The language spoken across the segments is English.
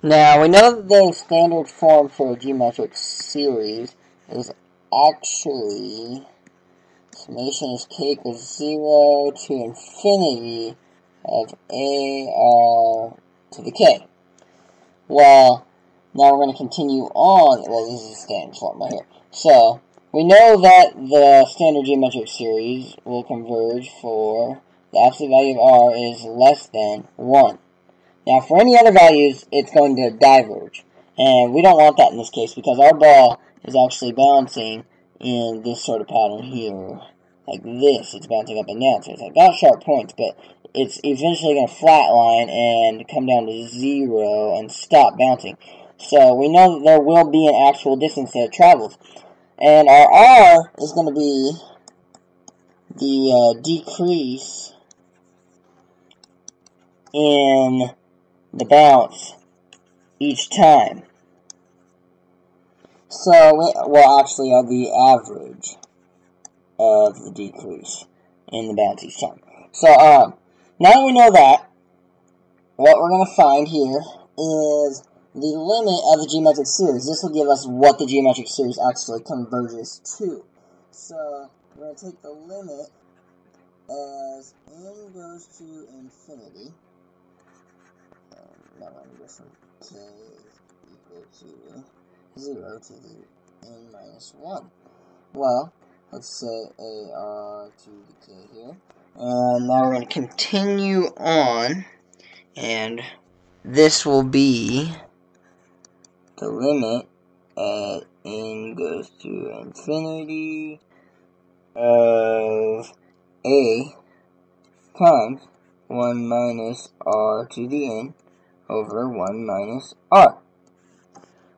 Now, we know that the standard form for a geometric series is actually summation is k equals 0 to infinity of ar to the k. Well, now we're going to continue on. Well, this is a standard form right here. So, we know that the standard geometric series will converge for the absolute value of r is less than 1. Now, for any other values, it's going to diverge. And we don't want that in this case because our ball is actually bouncing in this sort of pattern here. Like this, it's bouncing up and down. So it's like got sharp points, but it's eventually going to flatline and come down to zero and stop bouncing. So we know that there will be an actual distance that it travels. And our R is going to be the uh, decrease in the bounce each time. So, well, actually, the average of the decrease in the bounce each time. So, um, now that we know that, what we're going to find here is the limit of the geometric series. This will give us what the geometric series actually converges to. So, we're going to take the limit as n goes to infinity. Goes from k equal to 0 to the n minus 1. Well, let's say ar to the k here. And now we're going to continue on, and this will be the limit at n goes to infinity of a times 1 minus r to the n over 1 minus r.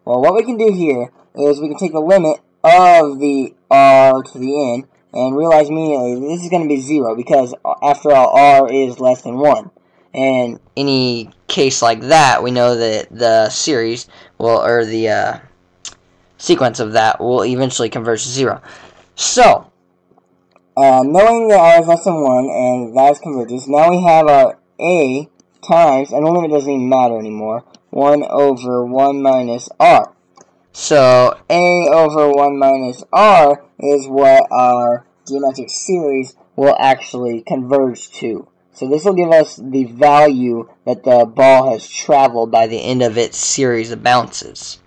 Well, what we can do here is we can take the limit of the r to the n and realize immediately this is going to be 0 because after all r is less than 1. And any case like that, we know that the series will, or the uh, sequence of that will eventually converge to 0. So, uh, knowing that r is less than 1 and that is converges, now we have our a times, and the limit doesn't even matter anymore, 1 over 1 minus r. So, a over 1 minus r is what our geometric series will actually converge to. So this will give us the value that the ball has traveled by the end of its series of bounces.